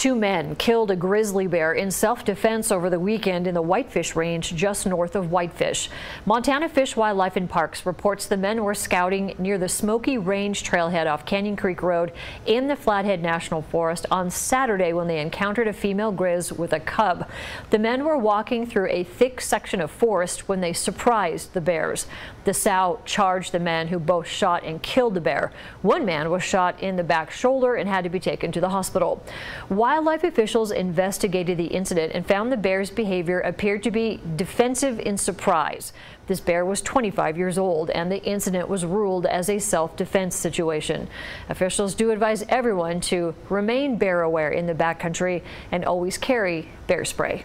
Two men killed a grizzly bear in self-defense over the weekend in the Whitefish Range just north of Whitefish. Montana Fish, Wildlife and Parks reports the men were scouting near the Smoky Range trailhead off Canyon Creek Road in the Flathead National Forest on Saturday when they encountered a female grizz with a cub. The men were walking through a thick section of forest when they surprised the bears. The sow charged the men who both shot and killed the bear. One man was shot in the back shoulder and had to be taken to the hospital. Wildlife officials investigated the incident and found the bear's behavior appeared to be defensive in surprise. This bear was 25 years old and the incident was ruled as a self-defense situation. Officials do advise everyone to remain bear aware in the backcountry and always carry bear spray.